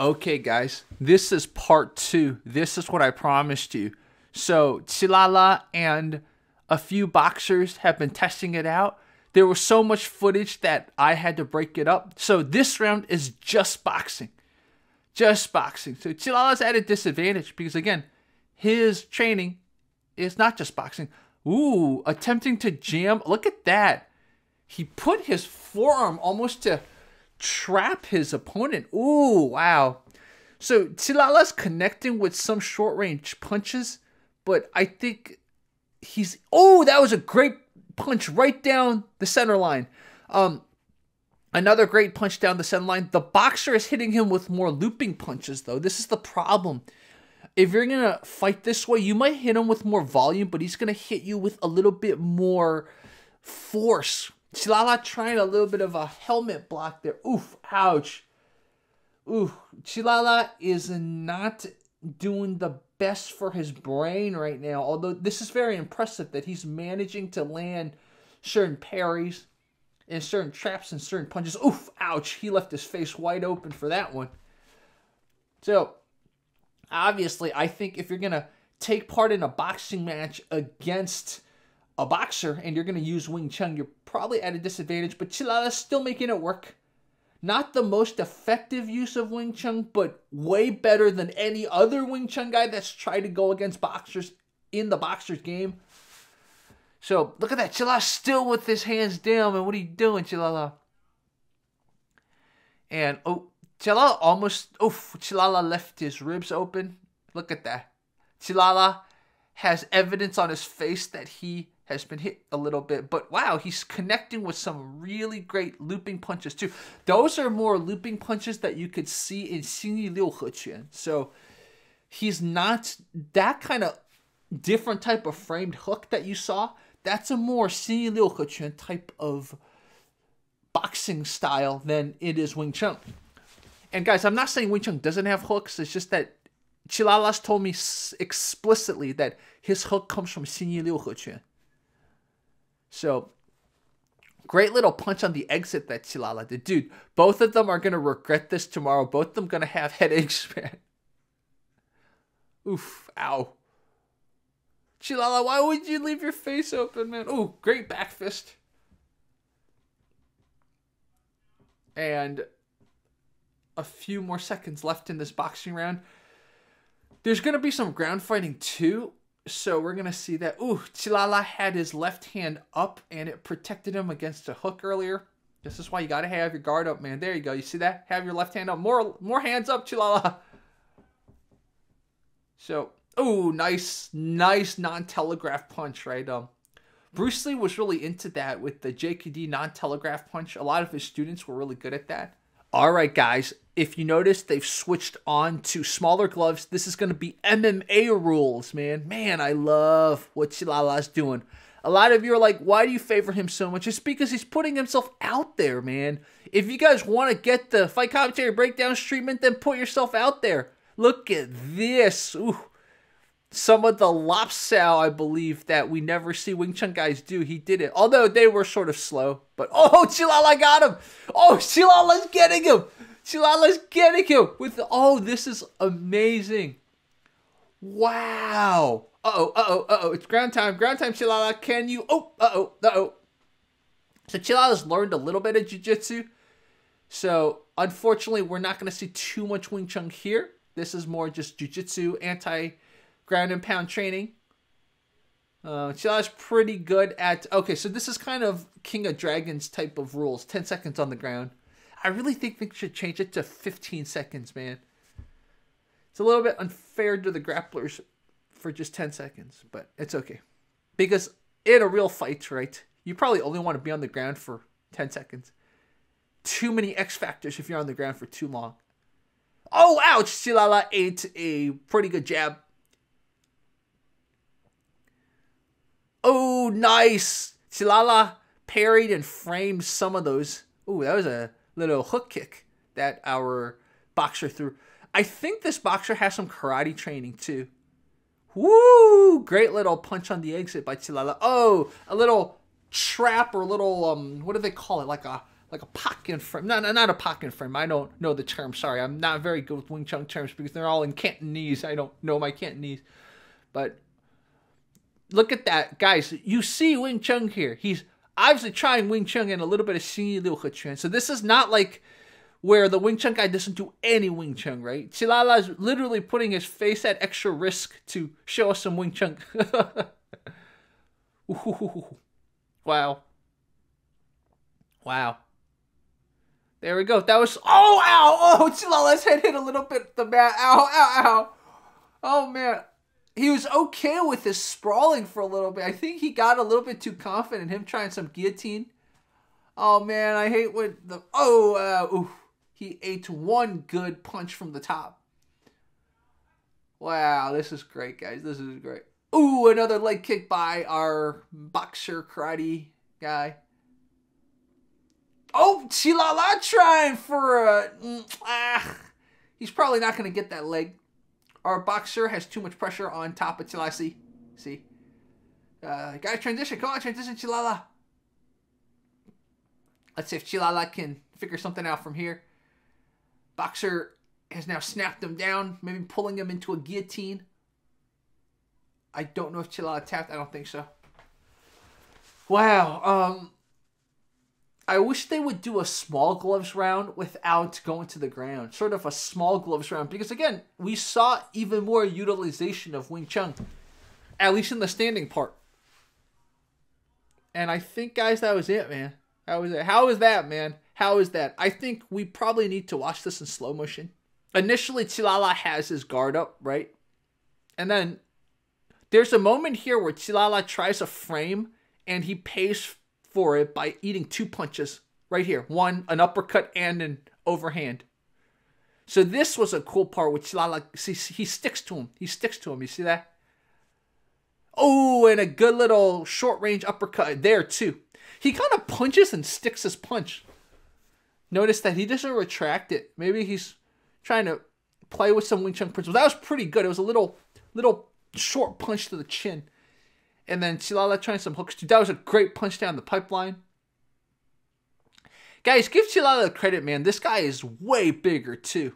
Okay, guys, this is part two. This is what I promised you. So, Qilala and a few boxers have been testing it out. There was so much footage that I had to break it up. So, this round is just boxing. Just boxing. So, Qilala's at a disadvantage because, again, his training is not just boxing. Ooh, attempting to jam. Look at that. He put his forearm almost to trap his opponent. Ooh, wow. So Qilala's connecting with some short range punches, but I think he's oh, that was a great punch right down the center line. Um another great punch down the center line. The boxer is hitting him with more looping punches though. This is the problem. If you're going to fight this way, you might hit him with more volume, but he's going to hit you with a little bit more force Qilala trying a little bit of a helmet block there. Oof, ouch. Ooh, Qilala is not doing the best for his brain right now. Although this is very impressive that he's managing to land certain parries and certain traps and certain punches. Oof, ouch. He left his face wide open for that one. So, obviously, I think if you're going to take part in a boxing match against a boxer and you're going to use Wing Chun, you're probably at a disadvantage, but Qilala's still making it work. Not the most effective use of Wing Chun, but way better than any other Wing Chun guy that's tried to go against boxers in the boxer's game. So look at that. Qilala still with his hands down, and what are you doing, Qilala? And oh, Qilala almost oh Qilala left his ribs open. Look at that. Chilala has evidence on his face that he has been hit a little bit, but wow, he's connecting with some really great looping punches too. Those are more looping punches that you could see in Xingyi Liuhe Quan. So he's not that kind of different type of framed hook that you saw. That's a more Xingyi Liuhe Quan type of boxing style than it is Wing Chun. And guys, I'm not saying Wing Chun doesn't have hooks. It's just that Qilalas told me explicitly that his hook comes from Xingyi Liuhe Quan. So great little punch on the exit that Qilala did. Dude, both of them are going to regret this tomorrow. Both of them going to have headaches, man. Oof, ow. Qilala, why would you leave your face open, man? Ooh, great back fist. And a few more seconds left in this boxing round. There's going to be some ground fighting too. So we're going to see that. Ooh, Qilala had his left hand up and it protected him against a hook earlier. This is why you got to have your guard up, man. There you go. You see that? Have your left hand up. More more hands up, Chilala. So, ooh, nice, nice non-telegraph punch, right? Um, Bruce Lee was really into that with the JKD non-telegraph punch. A lot of his students were really good at that. All right, guys. If you notice, they've switched on to smaller gloves. This is going to be MMA rules, man. Man, I love what Qilala's doing. A lot of you are like, why do you favor him so much? It's because he's putting himself out there, man. If you guys want to get the fight commentary breakdown treatment, then put yourself out there. Look at this. Ooh some of the lopsao, I believe, that we never see Wing Chun guys do. He did it. Although they were sort of slow. But oh, Qilala got him. Oh, Qilala's getting him. Qilala's getting him with oh, this is amazing. Wow. Uh oh, uh oh, uh oh. It's ground time. Ground time, Qilala. Can you oh uh oh, uh oh. So Qilala's learned a little bit of jiu-jitsu. So unfortunately, we're not gonna see too much Wing Chun here. This is more just jiu-jitsu, anti ground and pound training. Uh, Chila's pretty good at. Okay, so this is kind of King of Dragons type of rules 10 seconds on the ground. I really think they should change it to 15 seconds, man. It's a little bit unfair to the grapplers for just 10 seconds, but it's okay. Because in a real fight, right, you probably only want to be on the ground for 10 seconds. Too many X factors if you're on the ground for too long. Oh, ouch! Qilala ate a pretty good jab Oh, nice. Qilala parried and framed some of those. Oh, that was a little hook kick that our boxer threw. I think this boxer has some karate training too. Woo! Great little punch on the exit by Chilala. Oh, a little trap or a little um what do they call it? Like a like a pocket frame. No, no, not a pocket frame. I don't know the term. Sorry, I'm not very good with Wing Chun terms because they're all in Cantonese. I don't know my Cantonese, but look at that, guys. You see Wing Chun here. He's obviously trying Wing Chun and a little bit of Xingyi Liu He Quan. So this is not like where the Wing Chun guy doesn't do any Wing Chun, right? Qilala is literally putting his face at extra risk to show us some Wing Chun. wow. Wow. There we go. That was oh ow oh Qilala's head hit a little bit the mat. Ow ow ow. Oh man. He was okay with his sprawling for a little bit. I think he got a little bit too confident. Him trying some guillotine. Oh man, I hate when the oh uh, he ate one good punch from the top. Wow, this is great, guys. This is great. Ooh, another leg kick by our boxer karate guy. Oh, Qilala trying for a. Mm, ah, he's probably not going to get that leg. Our boxer has too much pressure on top of. See? See? Uh, gotta transition. Come on, transition, Qilala. Let's see if Qilala can figure something out from here. Boxer has now snapped him down, maybe pulling him into a guillotine. I don't know if Qilala tapped. I don't think so. Wow. Um, I wish they would do a small gloves round without going to the ground. Sort of a small gloves round. Because again, we saw even more utilization of Wing Chun. At least in the standing part. And I think, guys, that was it, man. That was it. How is that, man? How is that? I think we probably need to watch this in slow motion. Initially, Qilala has his guard up, right? And then there's a moment here where Qilala tries a frame and he pays for it by eating two punches right here. One, an uppercut and an overhand. So this was a cool part which Lala see he sticks to him. He sticks to him. You see that? Oh, and a good little short range uppercut there too. He kind of punches and sticks his punch. Notice that he doesn't retract it. Maybe he's trying to play with some Wing Chun principles. That was pretty good. It was a little little short punch to the chin. And then Qilala trying some hooks too. That was a great punch down the pipeline. Guys, give Qilala the credit, man. This guy is way bigger too.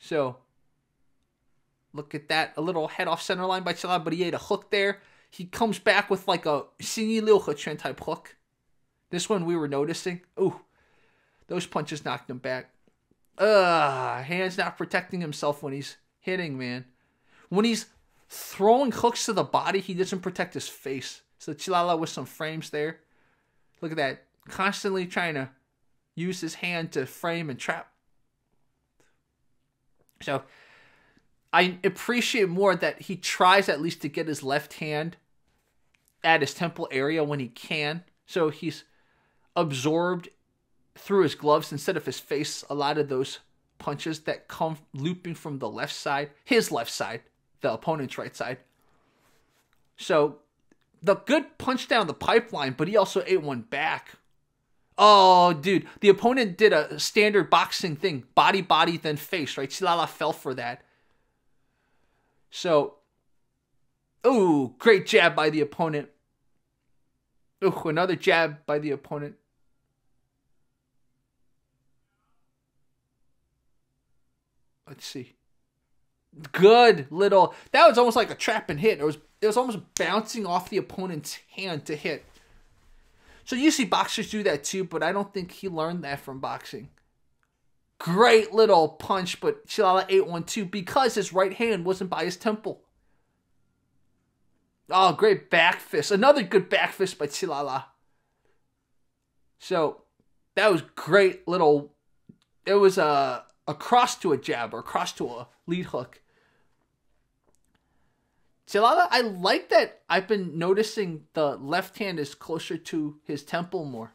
So look at that. A little head off center line by Qilala, but he ate a hook there. He comes back with like a Xingyi Liu type hook. This one we were noticing. Ooh, those punches knocked him back. Ugh, hands not protecting himself when he's hitting, man. When he's throwing hooks to the body, he doesn't protect his face. So Qilala with some frames there. Look at that. Constantly trying to use his hand to frame and trap. So I appreciate more that he tries at least to get his left hand at his temple area when he can. So he's absorbed through his gloves instead of his face a lot of those punches that come looping from the left side, his left side the opponent's right side. So the good punch down the pipeline, but he also ate one back. Oh, dude, the opponent did a standard boxing thing body, body, then face, right? Qilala fell for that. So, ooh, great jab by the opponent. Ooh, another jab by the opponent. Let's see good little. That was almost like a trap and hit. It was it was almost bouncing off the opponent's hand to hit. So you see boxers do that too, but I don't think he learned that from boxing. Great little punch, but Qilala 812 because his right hand wasn't by his temple. Oh, great back fist. Another good back fist by Qilala. So that was great little. It was a, a cross to a jab or cross to a lead hook. Qilala, I like that I've been noticing the left hand is closer to his temple more.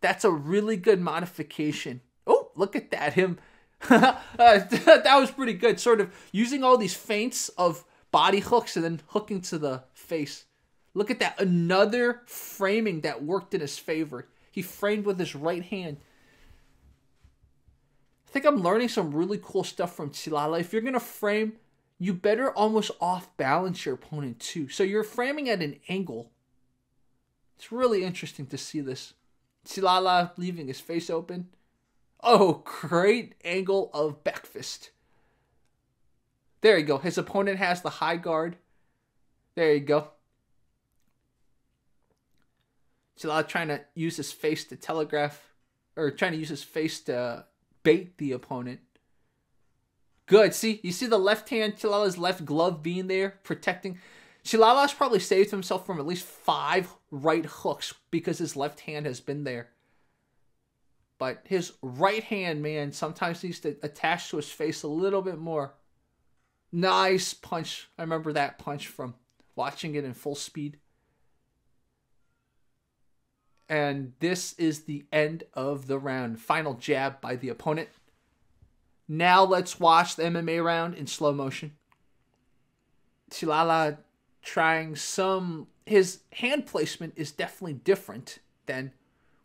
That's a really good modification. Oh, look at that. Him. uh, that was pretty good. Sort of using all these feints of body hooks and then hooking to the face. Look at that. Another framing that worked in his favor. He framed with his right hand. I think I'm learning some really cool stuff from Qilala. If you're going to frame you better almost off balance your opponent too. So you're framing at an angle. It's really interesting to see this. Qilala leaving his face open. Oh, great angle of back fist. There you go. His opponent has the high guard. There you go. Qilala trying to use his face to telegraph, or trying to use his face to bait the opponent. Good. See, you see the left hand, Qilala's left glove being there, protecting. Qilala's probably saved himself from at least five right hooks because his left hand has been there. But his right hand, man, sometimes needs to attach to his face a little bit more. Nice punch. I remember that punch from watching it in full speed. And this is the end of the round. Final jab by the opponent. Now let's watch the MMA round in slow motion. Qilala trying some. His hand placement is definitely different than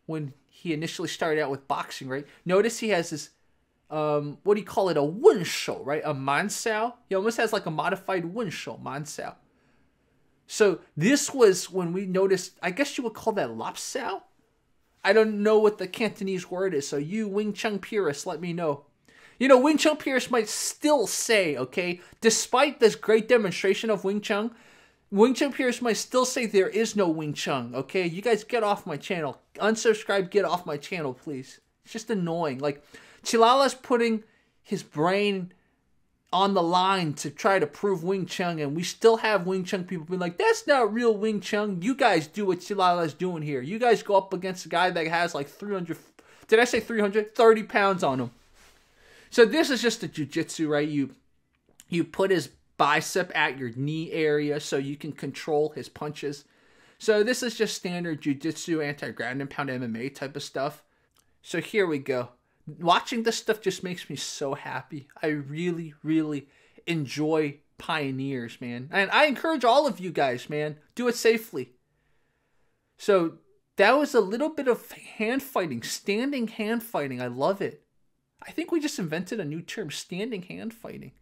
when he initially started out with boxing, right? Notice he has this, um, what do you call it? A Wunshou, right? A Mansao. He almost has like a modified Wunshou, Mansao. So this was when we noticed, I guess you would call that Lopsao? I don't know what the Cantonese word is, so you Wing Chun purists, let me know. You know, Wing Chun Pierce might still say, okay, despite this great demonstration of Wing Chun, Wing Chun Pierce might still say there is no Wing Chun, okay? You guys get off my channel. Unsubscribe, get off my channel, please. It's just annoying. Like, Qilala's putting his brain on the line to try to prove Wing Chun, and we still have Wing Chun people being like, that's not real Wing Chun. You guys do what Qilala's doing here. You guys go up against a guy that has like 300, did I say 300? 30 pounds on him. So this is just a jujitsu, right? You you put his bicep at your knee area so you can control his punches. So this is just standard jujitsu, anti-ground and pound MMA type of stuff. So here we go. Watching this stuff just makes me so happy. I really, really enjoy pioneers, man. And I encourage all of you guys, man, do it safely. So that was a little bit of hand fighting, standing hand fighting. I love it. I think we just invented a new term, standing hand fighting.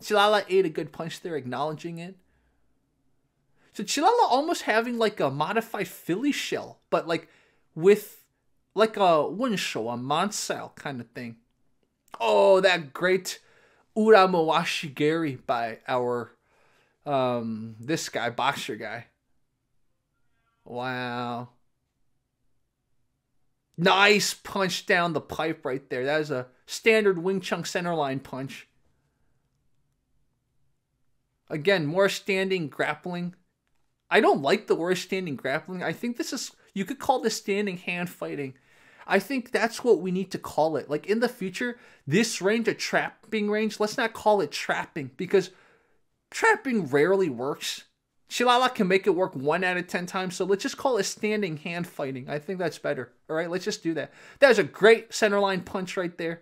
Qilala ate a good punch there, acknowledging it. So Qilala almost having like a modified Philly shell, but like with like a Wunshou, a Mansao kind of thing. Oh, that great Ura Mawashi Geri by our um this guy, boxer guy. Wow. Nice punch down the pipe right there. That is a standard Wing Chun centerline punch. Again, more standing grappling. I don't like the word standing grappling. I think this is, you could call this standing hand fighting. I think that's what we need to call it. Like in the future, this range of trapping range, let's not call it trapping because trapping rarely works. Qilala can make it work one out of 10 times, so let's just call it standing hand fighting. I think that's better. All right, let's just do that. That was a great centerline punch right there.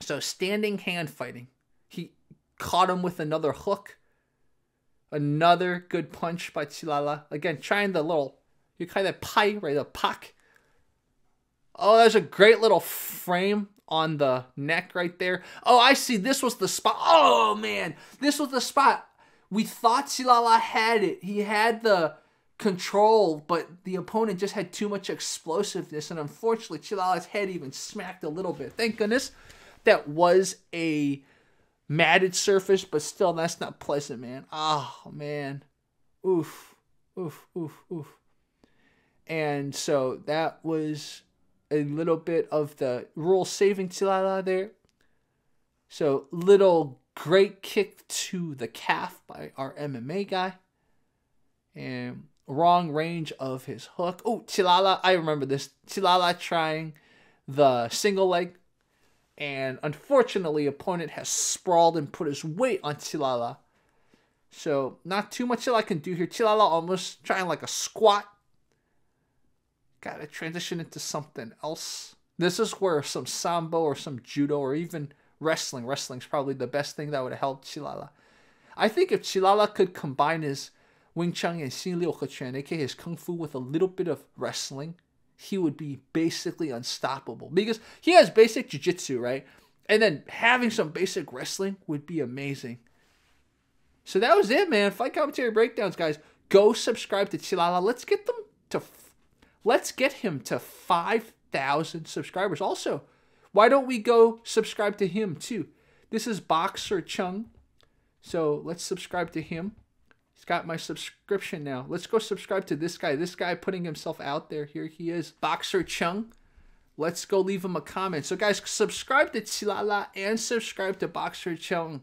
So standing hand fighting. He caught him with another hook. Another good punch by Qilala. Again, trying the little, you kind of pie, right? The pak. Oh, there's a great little frame on the neck right there. Oh, I see. This was the spot. Oh, man. This was the spot. We thought Qilala had it. He had the control, but the opponent just had too much explosiveness. And unfortunately, Qilala's head even smacked a little bit. Thank goodness that was a matted surface, but still, that's not pleasant, man. Oh, man. Oof, oof, oof, oof. And so that was a little bit of the rule saving Qilala there. So, little great kick to the calf by our MMA guy. And wrong range of his hook. Oh, Qilala, I remember this. Qilala trying the single leg and unfortunately, opponent has sprawled and put his weight on Qilala. So not too much that I can do here. Qilala almost trying like a squat. Gotta transition into something else. This is where some sambo or some judo or even wrestling. Wrestling's probably the best thing that would have helped Qilala. I think if Qilala could combine his Wing Chun and Xin Liuhe Quan, aka his Kung Fu, with a little bit of wrestling, he would be basically unstoppable because he has basic jiu-jitsu, right? And then having some basic wrestling would be amazing. So that was it, man. Fight commentary breakdowns, guys. Go subscribe to Qilala. Let's get them to Let's get him to 5,000 subscribers. Also, why don't we go subscribe to him too? This is Boxer Chung. So let's subscribe to him. He's got my subscription now. Let's go subscribe to this guy. This guy putting himself out there. Here he is, Boxer Chung. Let's go leave him a comment. So guys, subscribe to Qilala and subscribe to Boxer Chung.